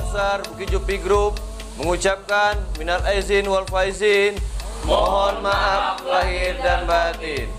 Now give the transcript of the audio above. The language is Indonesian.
Besar Bukit Jupi Group mengucapkan minal aizin wal faizin. Mohon maaf lahir dan batin.